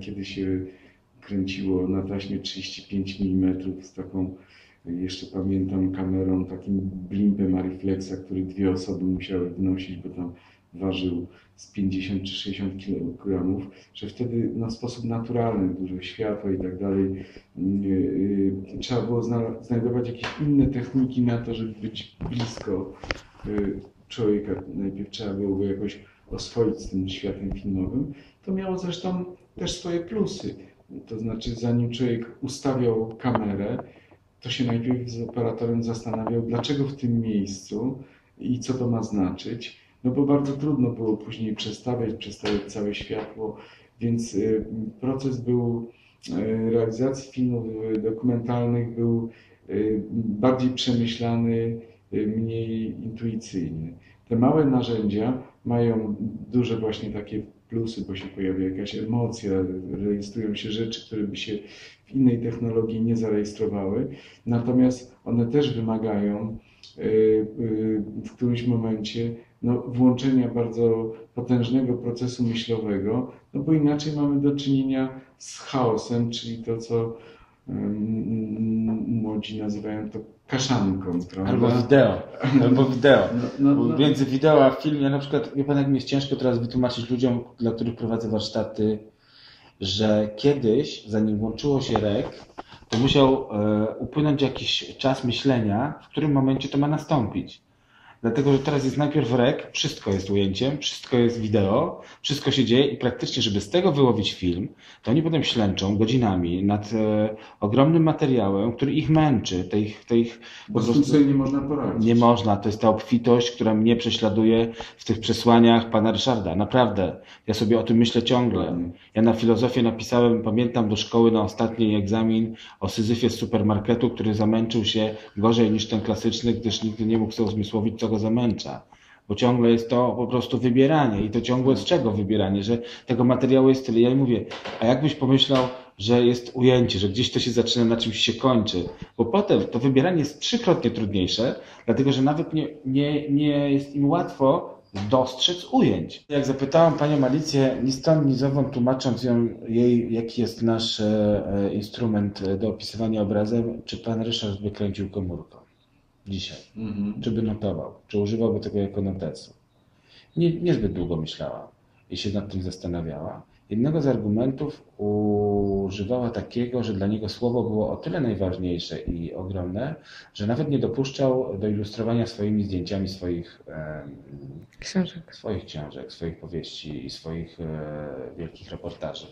Kiedy się kręciło na taśmie 35 mm z taką, jeszcze pamiętam, kamerą, takim blimpem Ariflexa, który dwie osoby musiały wnosić, bo tam ważył z 50 czy 60 kg, że wtedy na sposób naturalny, dużo światła i tak dalej, yy, trzeba było znajdować jakieś inne techniki na to, żeby być blisko człowieka. Najpierw trzeba było go jakoś oswoić z tym światem filmowym. To miało zresztą też swoje plusy. To znaczy, zanim człowiek ustawiał kamerę, to się najpierw z operatorem zastanawiał, dlaczego w tym miejscu i co to ma znaczyć. No bo bardzo trudno było później przestawiać, przestawiać całe światło, więc y, proces był y, realizacji filmów dokumentalnych był y, bardziej przemyślany, mniej intuicyjny. Te małe narzędzia mają duże właśnie takie plusy, bo się pojawia jakaś emocja, rejestrują się rzeczy, które by się w innej technologii nie zarejestrowały. Natomiast one też wymagają y, y, w którymś momencie no, włączenia bardzo potężnego procesu myślowego, no bo inaczej mamy do czynienia z chaosem, czyli to, co młodzi nazywają to kaszanką, prawda? Albo wideo, albo wideo. No, no, no. Między wideo a film, ja na przykład, wie pan jak mi jest ciężko teraz wytłumaczyć ludziom, dla których prowadzę warsztaty, że kiedyś, zanim włączyło się rek, to musiał e, upłynąć jakiś czas myślenia, w którym momencie to ma nastąpić. Dlatego, że teraz jest najpierw rek, wszystko jest ujęciem, wszystko jest wideo, wszystko się dzieje i praktycznie, żeby z tego wyłowić film, to oni potem ślęczą godzinami nad e, ogromnym materiałem, który ich męczy. Te ich, te ich, po prostu sobie nie można poradzić. Nie można. To jest ta obfitość, która mnie prześladuje w tych przesłaniach pana Ryszarda. Naprawdę. Ja sobie o tym myślę ciągle. Ja na filozofię napisałem, pamiętam do szkoły na ostatni egzamin o Syzyfie z supermarketu, który zamęczył się gorzej niż ten klasyczny, gdyż nigdy nie mógł sobie uzmysłowić, co go zamęcza. Bo ciągle jest to po prostu wybieranie i to ciągłe z czego wybieranie, że tego materiału jest tyle. Ja mówię, a jakbyś pomyślał, że jest ujęcie, że gdzieś to się zaczyna, na czymś się kończy. Bo potem to wybieranie jest trzykrotnie trudniejsze, dlatego że nawet nie, nie, nie jest im łatwo dostrzec ujęć. Jak zapytałam panią Alicję, ni stąd, ni zowąd, tłumacząc ją, jej, jaki jest nasz e, instrument do opisywania obrazem, czy pan Ryszard wykręcił komórką? Dzisiaj. Mhm. Czy by notował? Czy używałby tego jako notesu? Nie, niezbyt długo myślała i się nad tym zastanawiała. Jednego z argumentów używała takiego, że dla niego słowo było o tyle najważniejsze i ogromne, że nawet nie dopuszczał do ilustrowania swoimi zdjęciami swoich książek, swoich, książek, swoich powieści i swoich e, wielkich reportaży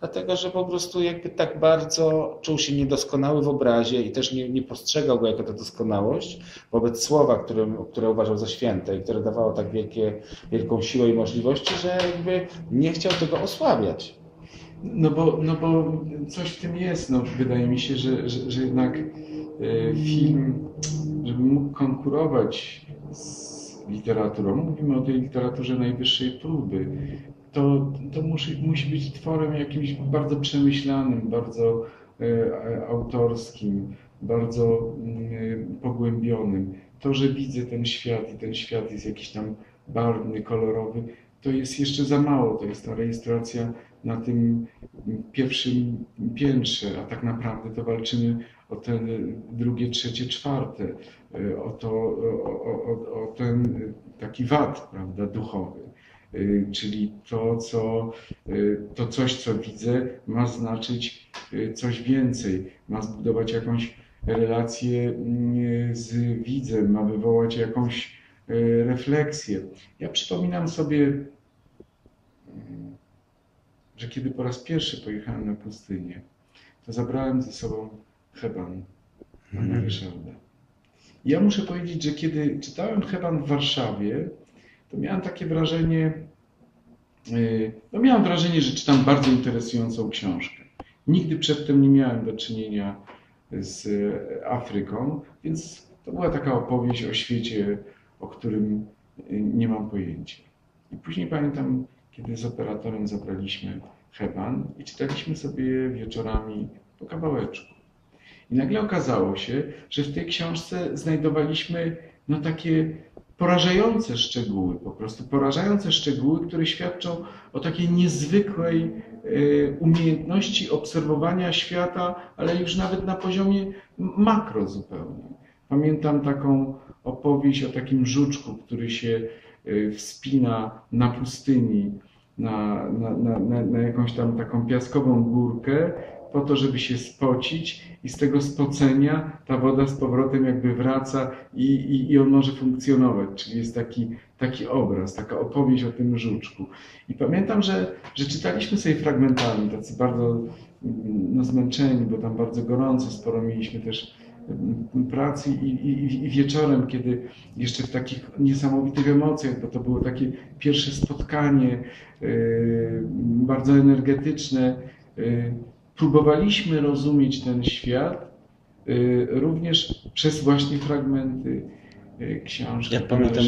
dlatego że po prostu jakby tak bardzo czuł się niedoskonały w obrazie i też nie, nie postrzegał go jako ta doskonałość wobec słowa, które uważał za święte i które dawało tak wielkie, wielką siłę i możliwości, że jakby nie chciał tego osłabiać. No bo, no bo coś w tym jest. No, wydaje mi się, że, że, że jednak e, film, żeby mógł konkurować z literaturą, mówimy o tej literaturze najwyższej próby, musi, musi być tworem jakimś bardzo przemyślanym, bardzo e, autorskim, bardzo mm, pogłębionym. To, że widzę ten świat i ten świat jest jakiś tam barwny, kolorowy, to jest jeszcze za mało. To jest ta rejestracja na tym pierwszym piętrze, a tak naprawdę to walczymy o te drugie, trzecie, czwarte, e, o, to, o, o, o ten taki wad prawda, duchowy. Y, czyli to, co, y, to coś, co widzę, ma znaczyć y, coś więcej, ma zbudować jakąś relację mm, z widzem, ma wywołać jakąś refleksję. Ja przypominam sobie, mm, że kiedy po raz pierwszy pojechałem na pustynię, to zabrałem ze sobą Heban, pana mhm. Ryszarda. Ja muszę powiedzieć, że kiedy czytałem Heban w Warszawie, to miałem takie wrażenie, y, no miałem wrażenie, że czytam bardzo interesującą książkę. Nigdy przedtem nie miałem do czynienia z Afryką, więc to była taka opowieść o świecie, o którym y, nie mam pojęcia. I później pamiętam, kiedy z operatorem zabraliśmy Heban i czytaliśmy sobie wieczorami po kawałeczku. I nagle okazało się, że w tej książce znajdowaliśmy no takie porażające szczegóły, po prostu porażające szczegóły, które świadczą o takiej niezwykłej umiejętności obserwowania świata, ale już nawet na poziomie makro zupełnie. Pamiętam taką opowieść o takim żuczku, który się wspina na pustyni, na, na, na, na jakąś tam taką piaskową górkę, po to, żeby się spocić i z tego spocenia ta woda z powrotem jakby wraca i, i, i on może funkcjonować. Czyli jest taki, taki obraz, taka opowieść o tym żuczku. I pamiętam, że, że czytaliśmy sobie fragmentami, tacy bardzo no, zmęczeni, bo tam bardzo gorąco, sporo mieliśmy też pracy i, i, i, wieczorem, kiedy jeszcze w takich niesamowitych emocjach, bo to było takie pierwsze spotkanie, yy, bardzo energetyczne, yy, próbowaliśmy rozumieć ten świat yy, również przez właśnie fragmenty książki ja pamiętam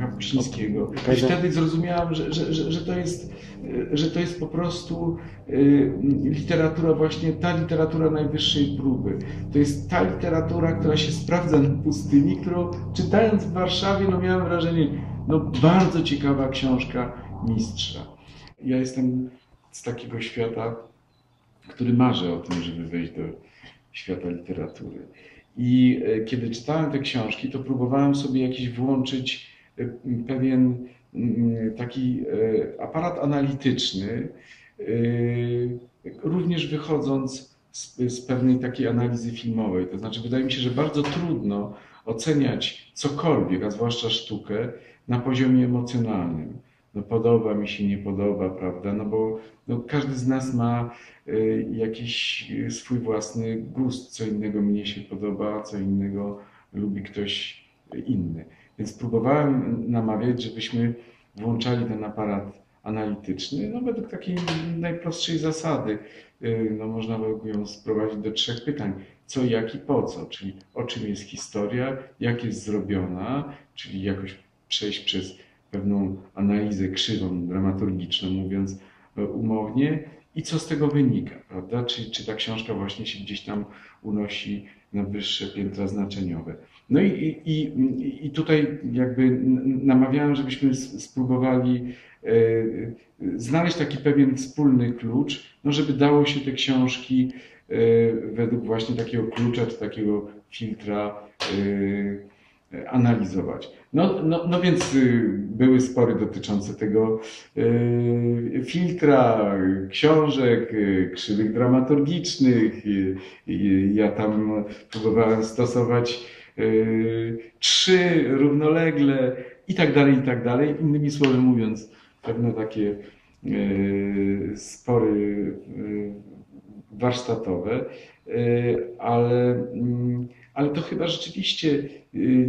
Kapuścińskiego. I wtedy zrozumiałam, że, że, że, że, to jest, że to jest po prostu literatura, właśnie ta literatura najwyższej próby. To jest ta literatura, która się sprawdza na pustyni, którą czytając w Warszawie, no miałem wrażenie, no bardzo ciekawa książka mistrza. Ja jestem z takiego świata, który marzy o tym, żeby wejść do świata literatury. I e, kiedy czytałem te książki, to próbowałem sobie jakiś włączyć e, pewien taki e, aparat analityczny, również wychodząc z, z pewnej takiej analizy filmowej. To znaczy, wydaje mi się, że bardzo trudno oceniać cokolwiek, a zwłaszcza sztukę, na poziomie emocjonalnym. No podoba mi się, nie podoba, prawda? No bo no, każdy z nas ma y, jakiś swój własny gust, co innego mnie się podoba, co innego lubi ktoś inny. Więc próbowałem namawiać, żebyśmy włączali ten aparat analityczny, no według takiej najprostszej zasady. Y, no można by ją sprowadzić do trzech pytań. Co, jak i po co? Czyli o czym jest historia, jak jest zrobiona, czyli jakoś przejść przez pewną analizę krzywą dramaturgiczną, mówiąc umownie, i co z tego wynika, prawda? Czy, czy ta książka właśnie się gdzieś tam unosi na wyższe piętra znaczeniowe. No i, i, i tutaj jakby namawiałem, żebyśmy spróbowali e, znaleźć taki pewien wspólny klucz, no żeby dało się te książki e, według właśnie takiego klucza, czy takiego filtra e, analizować. No, no, no więc y, były spory dotyczące tego y, filtra, książek, y, krzywych dramaturgicznych. Ja tam próbowałem stosować trzy równolegle i tak dalej, i tak dalej. Innymi słowy mówiąc, pewne takie spory warsztatowe, ale mm, ale to chyba rzeczywiście y,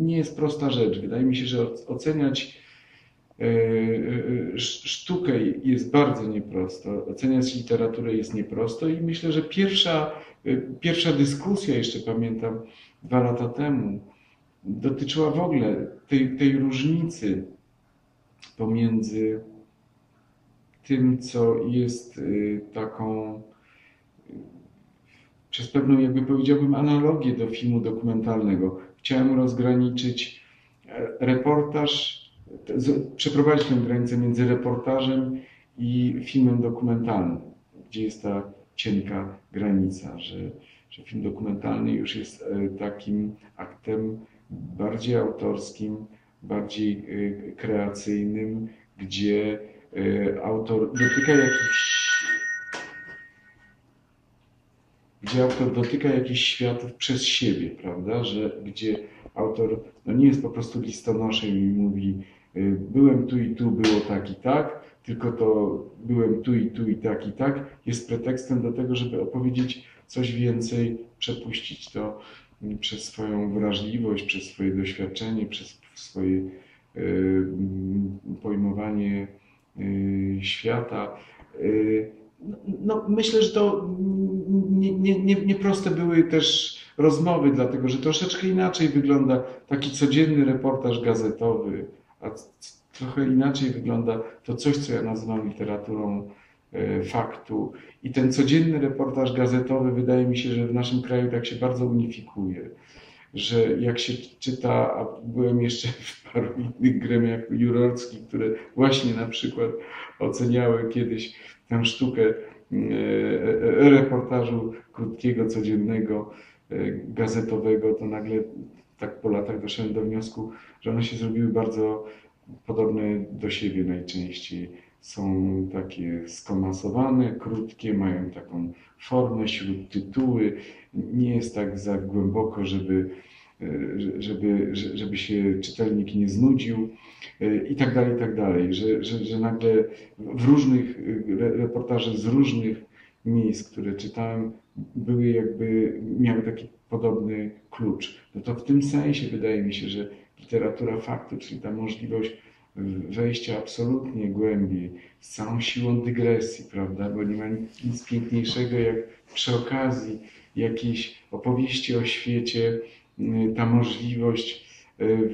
nie jest prosta rzecz. Wydaje mi się, że oceniać y, y, sztukę jest bardzo nieprosto, oceniać literaturę jest nieprosto i myślę, że pierwsza, pierwsza dyskusja, jeszcze pamiętam dwa lata temu, dotyczyła w ogóle tej, tej różnicy pomiędzy tym, co jest taką przez pewną, jakby powiedziałbym, analogię do filmu dokumentalnego. Chciałem rozgraniczyć e, reportaż, przeprowadzić tę granicę między reportażem i filmem dokumentalnym, gdzie jest ta cienka granica, że, że film dokumentalny już jest e, takim aktem bardziej autorskim, bardziej e, kreacyjnym, gdzie autor dotyka jakichś gdzie autor dotyka jakichś światów przez siebie, prawda? Że gdzie autor no nie jest po prostu listonoszem i mówi y, byłem tu i tu, było tak i tak, tylko to byłem tu i tu i tak i tak jest pretekstem do tego, żeby opowiedzieć coś więcej, przepuścić to mm, przez swoją wrażliwość, przez swoje doświadczenie, przez swoje y, mm, pojmowanie y, świata. No, myślę, że to nie, nie, nie proste były też rozmowy, dlatego że troszeczkę inaczej wygląda taki codzienny reportaż gazetowy, a trochę inaczej wygląda to coś, co ja nazywam literaturą e, faktu. I ten codzienny reportaż gazetowy wydaje mi się, że w naszym kraju tak się bardzo unifikuje. Że jak się czyta, a byłem jeszcze w paru innych gremiach jurorskich, które właśnie na przykład oceniały kiedyś tę sztukę e, e, reportażu krótkiego, codziennego, e, gazetowego, to nagle tak po latach doszedłem do wniosku, że one się zrobiły bardzo podobne do siebie najczęściej. Są takie skomasowane, krótkie, mają taką formę, śródtytuły. Nie jest tak za głęboko, żeby, e, żeby, żeby się czytelnik nie znudził e, i tak dalej, i tak dalej. Że, że, że nagle w różnych e, reportaże z różnych miejsc, które czytałem, były jakby, miały taki podobny klucz. No to w tym sensie wydaje mi się, że literatura faktu, czyli ta możliwość wejścia absolutnie głębiej, z całą siłą dygresji, prawda? Bo nie ma nic piękniejszego jak przy okazji jakiejś opowieści o świecie ta możliwość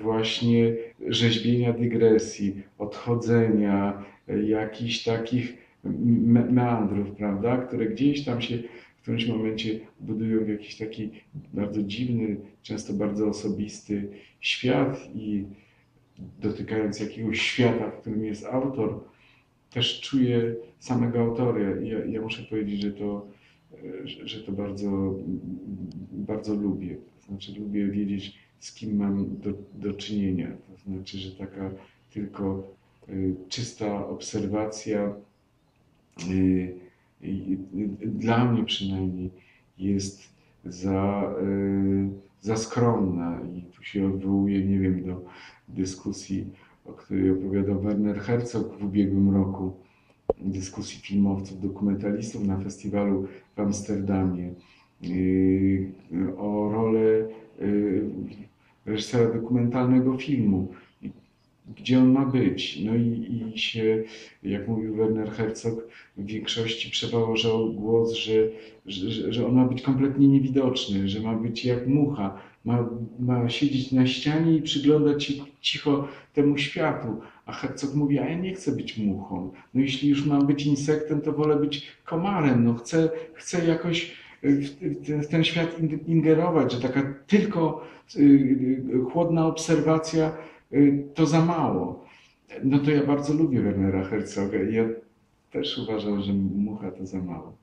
właśnie rzeźbienia dygresji, odchodzenia, jakichś takich meandrów, prawda? Które gdzieś tam się w którymś momencie budują w jakiś taki bardzo dziwny, często bardzo osobisty świat i dotykając jakiegoś świata, w którym jest autor, też czuję samego autora. Ja, ja muszę powiedzieć, że to, że to bardzo, bardzo lubię. To znaczy lubię wiedzieć, z kim mam do, do czynienia. To znaczy, że taka tylko y, czysta obserwacja y, dla mnie przynajmniej jest za, y, za skromna i tu się odwołuję, nie wiem, do dyskusji, o której opowiadał Werner Herzog w ubiegłym roku, dyskusji filmowców, dokumentalistów na festiwalu w Amsterdamie, y, o rolę y, reżysera dokumentalnego filmu gdzie on ma być. No i, i się, jak mówił Werner Herzog, w większości przeważał głos, że, że, że on ma być kompletnie niewidoczny, że ma być jak mucha, ma, ma siedzieć na ścianie i przyglądać się cicho temu światu. A Herzog mówi, a ja nie chcę być muchą. No jeśli już mam być insektem, to wolę być komarem. No chcę, chcę jakoś w ten świat ingerować, że taka tylko y, y, chłodna obserwacja Y, to za mało. No to ja bardzo lubię Wernera Herzoga i ja też uważam, że mucha to za mało.